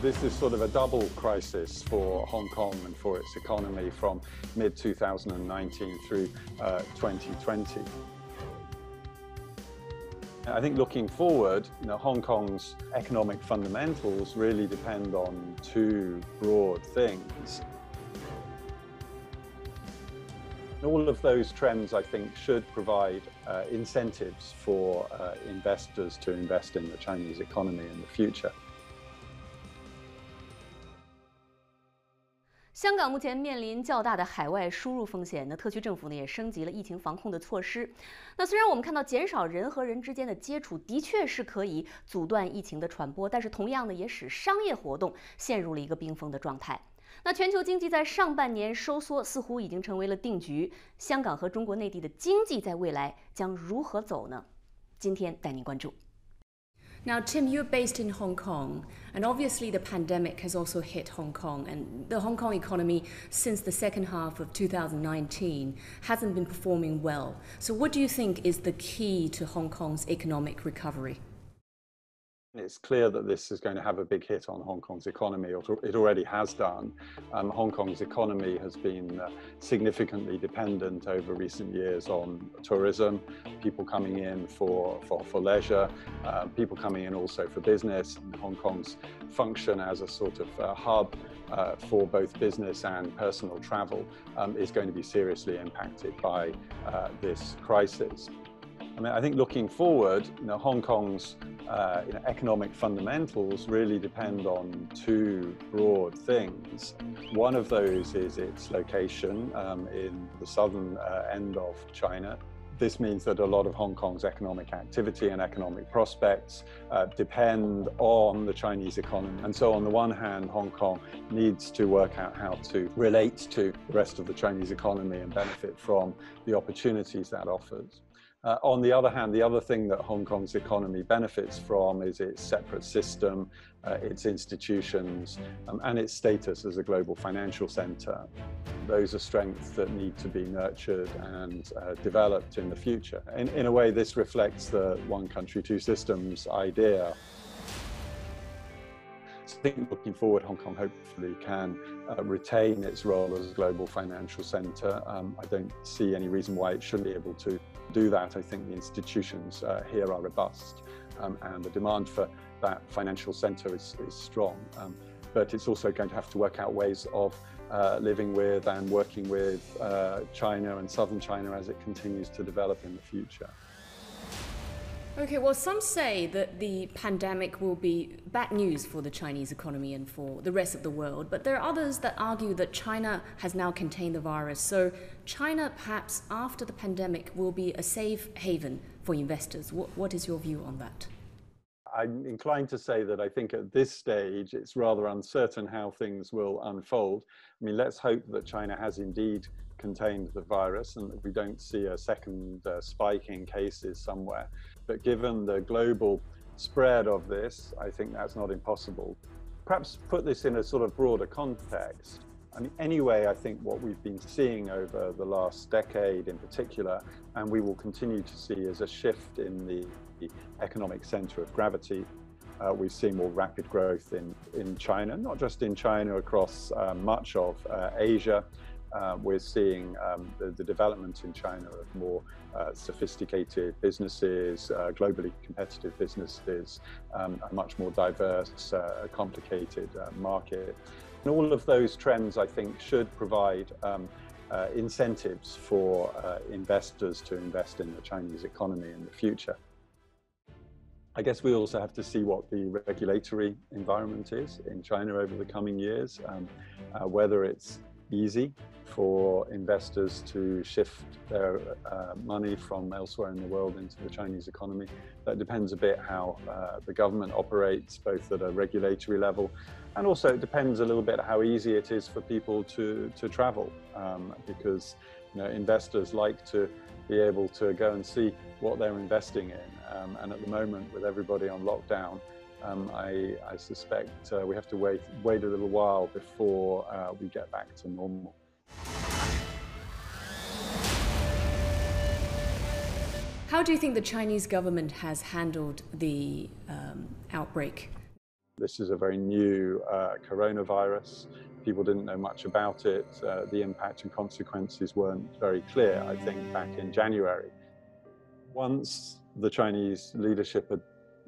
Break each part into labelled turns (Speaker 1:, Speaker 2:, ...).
Speaker 1: This is sort of a double crisis for Hong Kong and for its economy from mid 2019 through uh, 2020. I think looking forward, you know, Hong Kong's economic fundamentals really depend on two broad things. All of those trends, I think, should provide uh, incentives for uh, investors to invest in the Chinese economy in the future.
Speaker 2: 香港目前面临较大的海外输入风险，那特区政府呢也升级了疫情防控的措施。那虽然我们看到减少人和人之间的接触的确是可以阻断疫情的传播，但是同样呢也使商业活动陷入了一个冰封的状态。那全球经济在上半年收缩似乎已经成为了定局，香港和中国内地的经济在未来将如何走呢？今天带您关注。
Speaker 3: Now, Tim, you're based in Hong Kong, and obviously the pandemic has also hit Hong Kong, and the Hong Kong economy since the second half of 2019 hasn't been performing well. So, what do you think is the key to Hong Kong's economic recovery?
Speaker 1: It's clear that this is going to have a big hit on Hong Kong's economy, it already has done. Um, Hong Kong's economy has been uh, significantly dependent over recent years on tourism, people coming in for, for, for leisure, uh, people coming in also for business. And Hong Kong's function as a sort of uh, hub uh, for both business and personal travel um, is going to be seriously impacted by uh, this crisis. I mean, I think looking forward, you know, Hong Kong's uh, you know, economic fundamentals really depend on two broad things. One of those is its location um, in the southern uh, end of China. This means that a lot of Hong Kong's economic activity and economic prospects uh, depend on the Chinese economy. And so, on the one hand, Hong Kong needs to work out how to relate to the rest of the Chinese economy and benefit from the opportunities that offers. Uh, on the other hand, the other thing that Hong Kong's economy benefits from is its separate system, uh, its institutions, um, and its status as a global financial center. Those are strengths that need to be nurtured and uh, developed in the future. In, in a way, this reflects the one country, two systems idea. I think looking forward, Hong Kong hopefully can uh, retain its role as a global financial centre. Um, I don't see any reason why it shouldn't be able to do that. I think the institutions uh, here are robust um, and the demand for that financial centre is, is strong. Um, but it's also going to have to work out ways of uh, living with and working with uh, China and southern China as it continues to develop in the future.
Speaker 3: Okay, well, some say that the pandemic will be bad news for the Chinese economy and for the rest of the world, but there are others that argue that China has now contained the virus. So, China, perhaps after the pandemic, will be a safe haven for investors. What, what is your view on that?
Speaker 1: I'm inclined to say that I think at this stage it's rather uncertain how things will unfold. I mean, let's hope that China has indeed contained the virus and that we don't see a second uh, spike in cases somewhere. But given the global spread of this, I think that's not impossible. Perhaps put this in a sort of broader context. I mean, anyway, I think what we've been seeing over the last decade in particular, and we will continue to see, is a shift in the, economic center of gravity. Uh, we've seen more rapid growth in, in China, not just in China, across uh, much of uh, Asia. Uh, we're seeing um, the, the, development in China of more uh, sophisticated businesses, uh, globally competitive businesses, um, a much more diverse, complicated market. And all of those trends, I think, should provide um, uh, incentives for investors to invest in the Chinese economy in the future. I guess we also have to see what the regulatory environment is in China over the coming years, um, whether it's easy for investors to shift their uh, money from elsewhere in the world into the Chinese economy. That depends a bit how uh, the government operates, both at a regulatory level, and also it depends a little bit how easy it is for people to, to travel, um, because you know, investors like to be able to go and see what they're investing in. Um, and at the moment, with everybody on lockdown, um, I, I, suspect uh, we have to wait, wait a little while before uh, we get back to normal.
Speaker 3: How do you think the Chinese government has handled the um, outbreak?
Speaker 1: This is a very new uh, coronavirus. People didn't know much about it. Uh, the impact and consequences weren't very clear, I think, back in January. Once the Chinese leadership had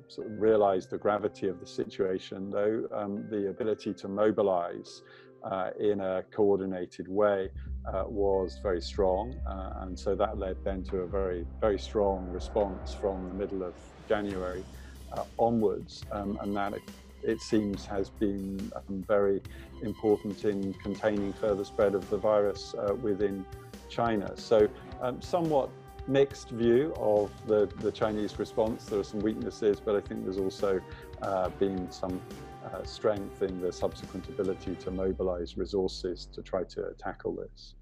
Speaker 1: sort of realized the gravity of the situation, though, um, the ability to mobilize uh, in a coordinated way uh, was very strong. Uh, and so that led then to a very, very strong response from the middle of January uh, onwards. Um, and that, it, it, seems, has been um, very important in containing further spread of the virus uh, within China. So, um, somewhat mixed view of the, the Chinese response. There are some weaknesses, but I think there's also uh, been some uh, strength in the subsequent ability to mobilize resources to try to tackle this.